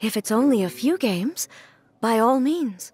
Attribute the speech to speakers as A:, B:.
A: If it's only a few games, by all means.